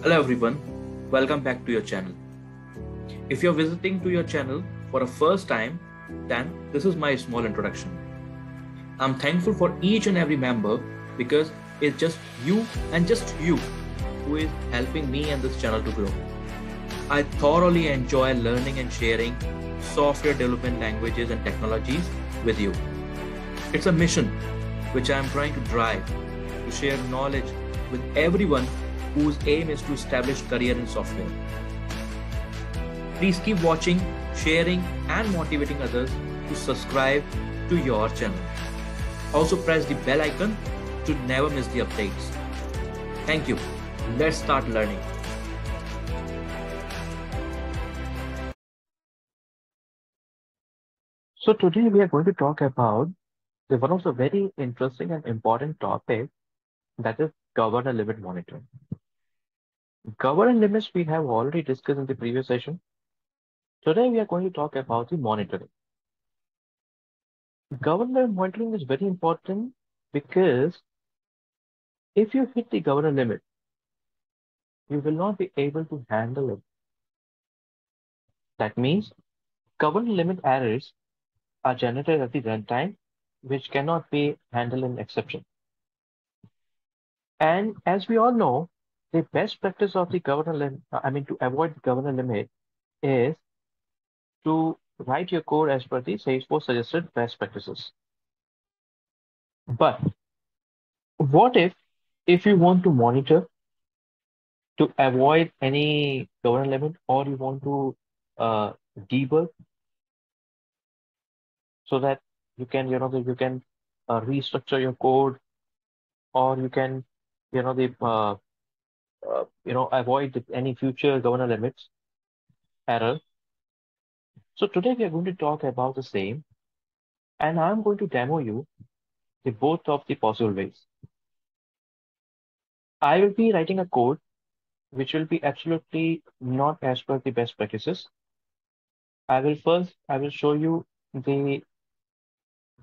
Hello everyone, welcome back to your channel. If you're visiting to your channel for a first time, then this is my small introduction. I'm thankful for each and every member because it's just you and just you who is helping me and this channel to grow. I thoroughly enjoy learning and sharing software development languages and technologies with you. It's a mission which I am trying to drive to share knowledge with everyone whose aim is to establish career in software. Please keep watching, sharing and motivating others to subscribe to your channel. Also press the bell icon to never miss the updates. Thank you. Let's start learning. So today we are going to talk about the one of the very interesting and important topic that is governor limit monitoring. Governor limits we have already discussed in the previous session. Today we are going to talk about the monitoring. Governor monitoring is very important because if you hit the governor limit, you will not be able to handle it. That means governor limit errors are generated at the runtime, which cannot be handled in exception. And as we all know, the best practice of the governor limit, I mean, to avoid the governor limit is to write your code as per the Salesforce suggested best practices. But what if, if you want to monitor to avoid any governor limit or you want to uh, debug so that you can, you know, you can uh, restructure your code or you can, you know, the, uh, uh, you know, avoid any future governor limits error. So today we are going to talk about the same, and I'm going to demo you the both of the possible ways. I will be writing a code which will be absolutely not as per the best practices. I will first, I will show you the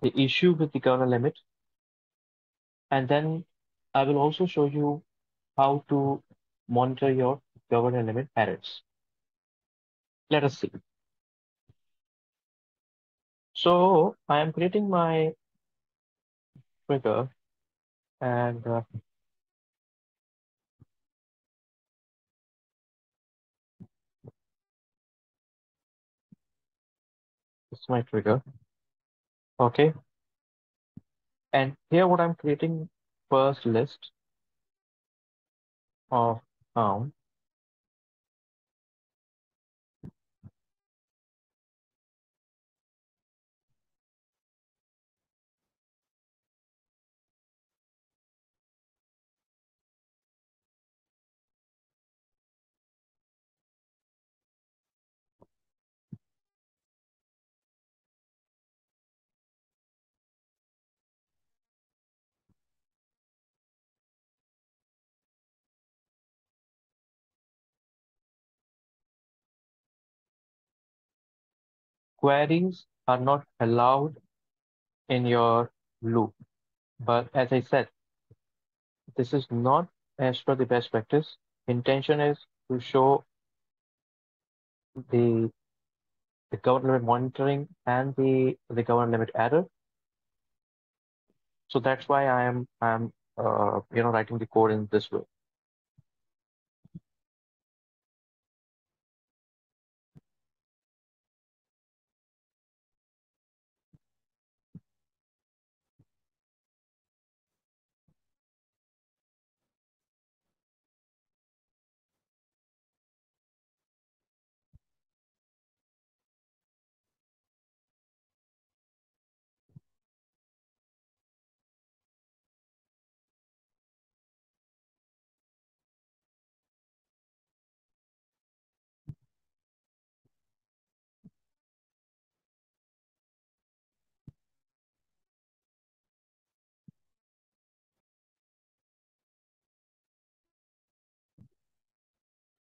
the issue with the governor limit. And then I will also show you how to monitor your governor limit errors. Let us see. So I am creating my trigger and uh, it's my trigger. Okay. And here what I'm creating first list of count. Queries are not allowed in your loop. But as I said, this is not as per the best practice. Intention is to show the the governor limit monitoring and the the governor limit error. So that's why I am I'm uh, you know writing the code in this way.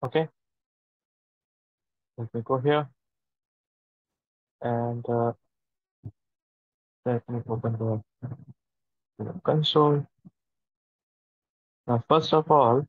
Okay. Let me go here and uh, let me open the, the console. Now, first of all,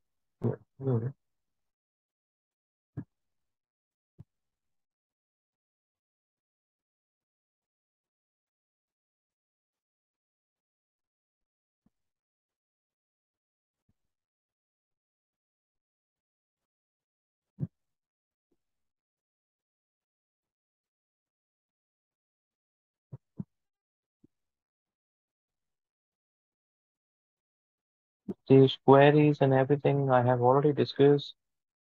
these queries and everything I have already discussed.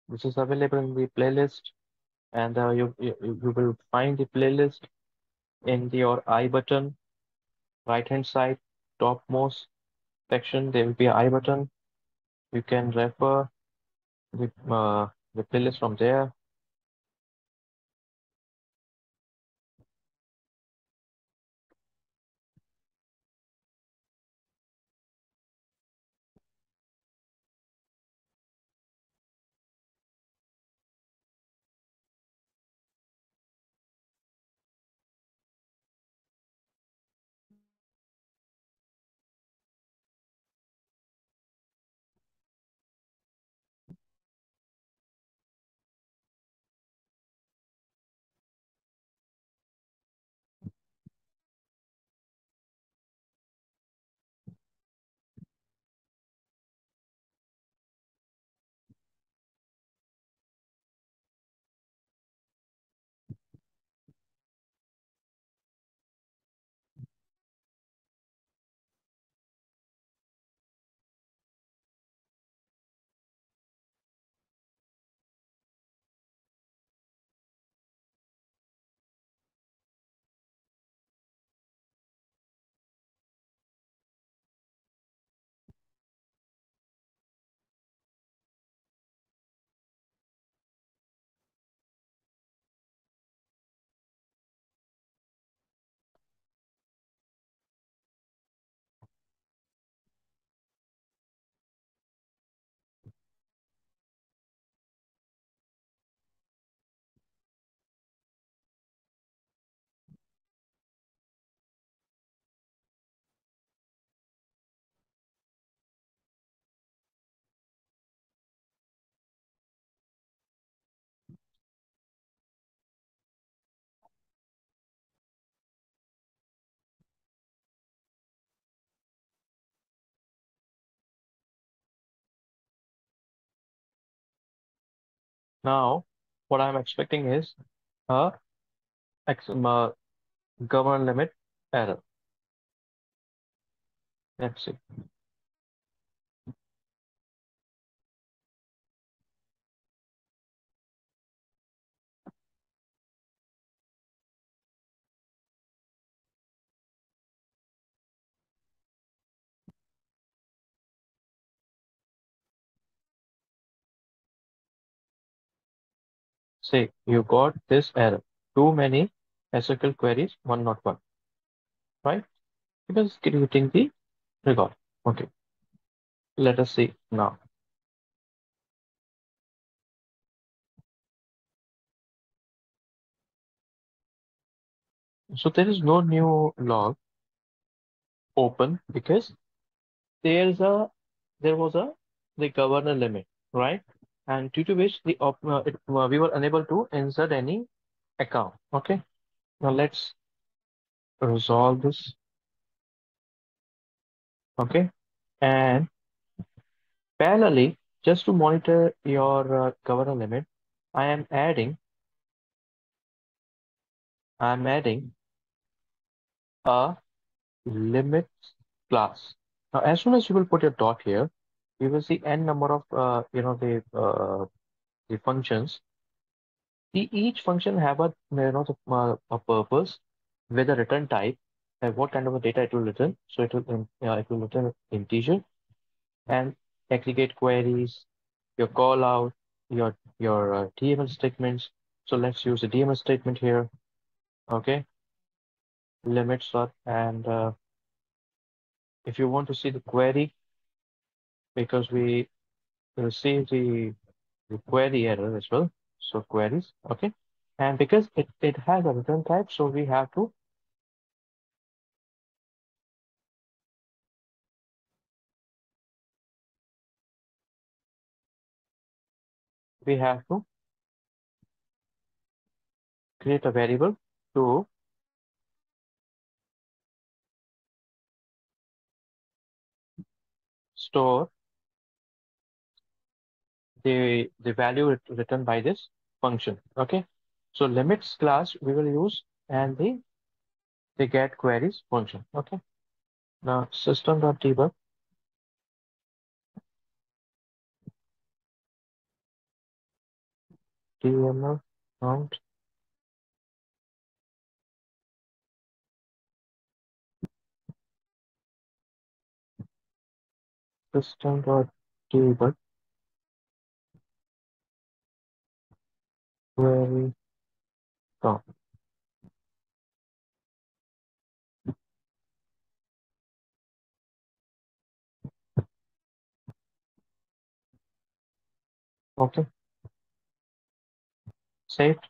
This is available in the playlist and uh, you, you, you will find the playlist in your I button, right hand side, topmost section. There will be I button. You can refer the, uh, the playlist from there. Now, what I'm expecting is a uh, governor limit error. Let's see. Say you got this error. Too many SOQL queries, one not one, right? Because creating the record. Okay. Let us see now. So there is no new log open because there's a there was a the governor limit, right? And due to which the uh, it, uh, we were unable to insert any account. Okay. Now let's resolve this. Okay. And parallelly, just to monitor your uh, governor limit, I am adding I'm adding a limits class. Now, as soon as you will put your dot here, you will see n number of uh, you know the uh, the functions. The, each function have a you know the, uh, a purpose with a return type and what kind of a data it will return. So it will uh, it will return integer and aggregate queries, your call out, your your uh, DML statements. So let's use a DML statement here. Okay, limits are and uh, if you want to see the query, because we receive the, the query error as well. So queries, okay. And because it, it has a return type, so we have to we have to create a variable to store the, the value written by this function. Okay. So limits class we will use and the, the get queries function. Okay. Now system.debug. DML count system.debug dot debug. Okay. Saved.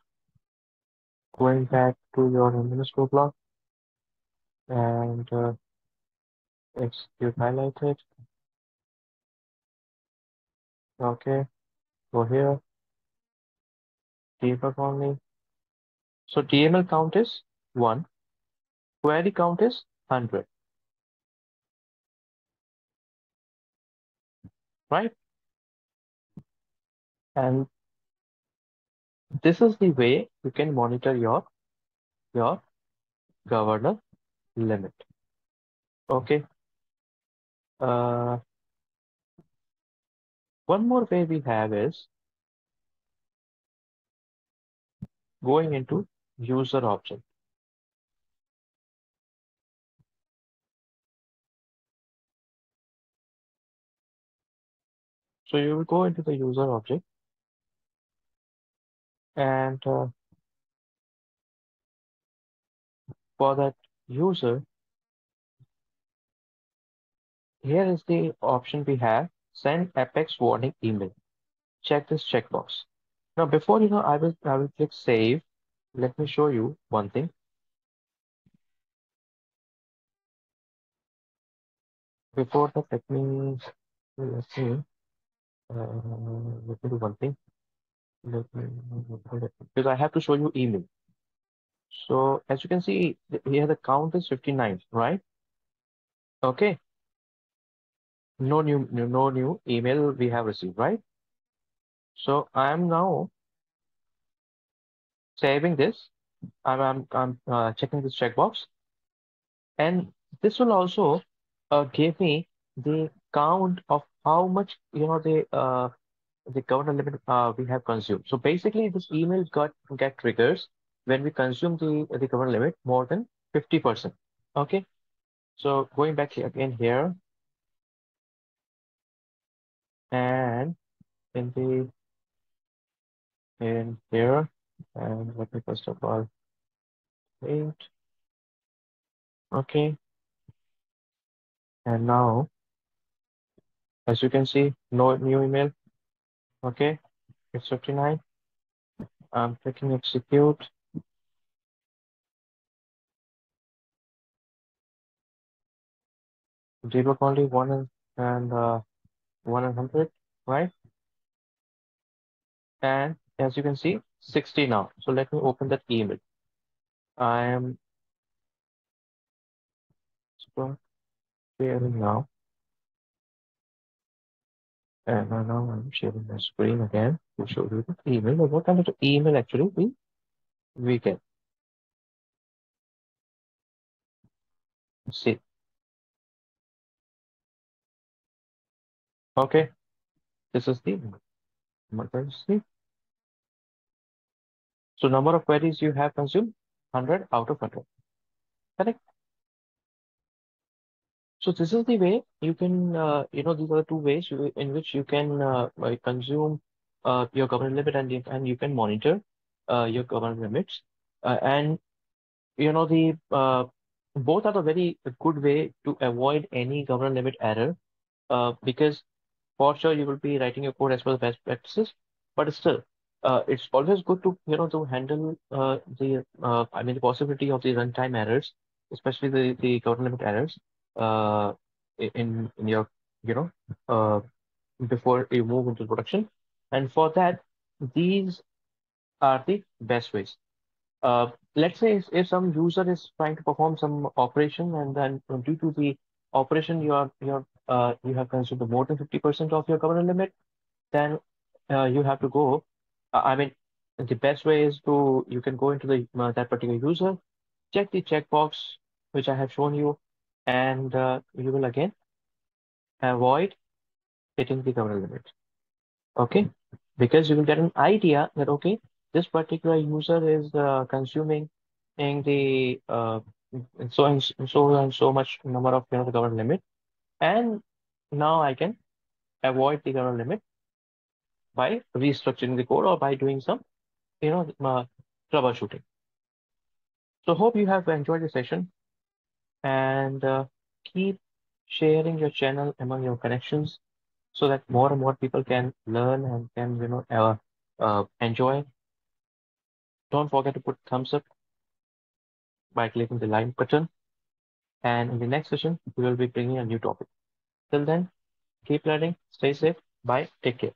Going back to your administrator block and uh, execute highlighted. Okay. Go here. Debug only. So DML count is one. Query count is hundred. Right? And this is the way you can monitor your your governor limit. Okay. Uh, one more way we have is going into user object. So you will go into the user object and uh, for that user, here is the option we have, send Apex warning email. Check this checkbox. Now, before you know, I will I will click save. Let me show you one thing. Before that, let me let me uh, let me do one thing. Let me because I have to show you email. So as you can see here, the count is 59, right? Okay. No new no new email we have received, right? So I am now saving this. I'm I'm, I'm uh, checking this checkbox, and this will also uh, give me the count of how much you know the uh, the governor limit uh, we have consumed. So basically, this email got get triggers when we consume the the governor limit more than 50%. Okay. So going back again here, and in the in here, and let me first of all wait. Okay. And now, as you can see, no new email. Okay, it's 59. I'm clicking execute. Debug only one and, and uh, one and hundred, right? And as you can see, 60 now. So let me open that email. I am sharing now. And now I'm sharing my screen again to show you the email. But What kind of email actually we, we get? See. Okay. This is the emergency. So number of queries you have consumed, 100 out of 100. Correct? So this is the way you can, uh, you know, these are the two ways in which you can uh, consume uh, your governance limit and and you can monitor uh, your governance limits. Uh, and, you know, the uh, both are a very good way to avoid any governance limit error because for sure you will be writing your code as per the best practices, but still, uh, it's always good to, you know, to handle uh, the, uh, I mean, the possibility of the runtime errors, especially the, the limit errors uh, in, in your, you know, uh, before you move into production. And for that, these are the best ways. Uh, let's say if, if some user is trying to perform some operation and then due to the operation you are you are uh, you have consumed more than 50% of your governor limit, then uh, you have to go. I mean, the best way is to you can go into the uh, that particular user, check the checkbox which I have shown you, and uh, you will again avoid hitting the governance limit. Okay, because you will get an idea that okay, this particular user is uh, consuming in the uh, so and so and so much number of you know the government limit, and now I can avoid the government limit by restructuring the code or by doing some you know uh, troubleshooting. So hope you have enjoyed the session and uh, keep sharing your channel among your connections so that more and more people can learn and can you know uh, uh, enjoy. Don't forget to put thumbs up by clicking the like button. And in the next session, we will be bringing a new topic. Till then, keep learning, stay safe, bye, take care.